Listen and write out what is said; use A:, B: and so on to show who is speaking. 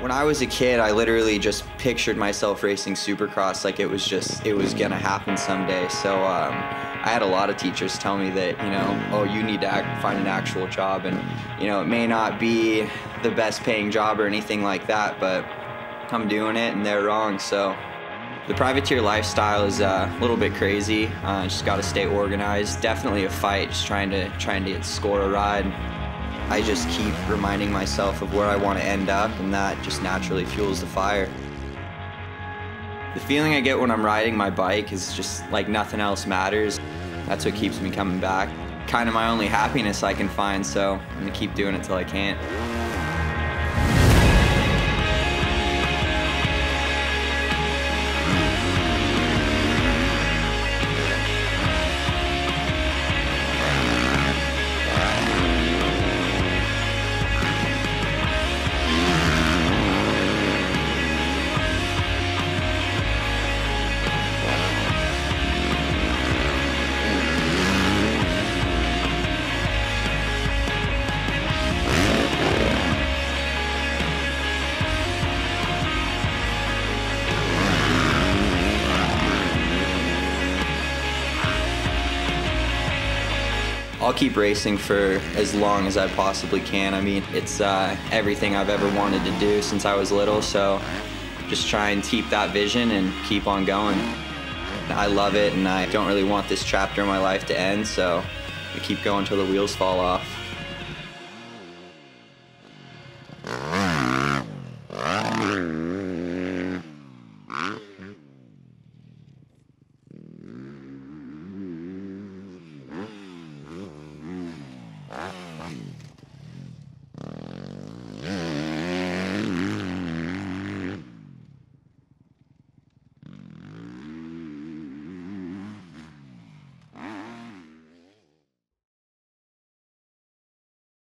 A: When I was a kid, I literally just pictured myself racing supercross like it was just, it was gonna happen someday. So um, I had a lot of teachers tell me that, you know, oh, you need to act, find an actual job. And, you know, it may not be the best paying job or anything like that, but I'm doing it and they're wrong. So the privateer lifestyle is uh, a little bit crazy. Uh, just got to stay organized. Definitely a fight, just trying to trying to score a ride. I just keep reminding myself of where I want to end up, and that just naturally fuels the fire. The feeling I get when I'm riding my bike is just like nothing else matters. That's what keeps me coming back. Kind of my only happiness I can find, so I'm gonna keep doing it till I can't. I'll keep racing for as long as I possibly can. I mean, it's uh, everything I've ever wanted to do since I was little, so just try and keep that vision and keep on going. I love it, and I don't really want this chapter in my life to end, so I keep going till the wheels fall off.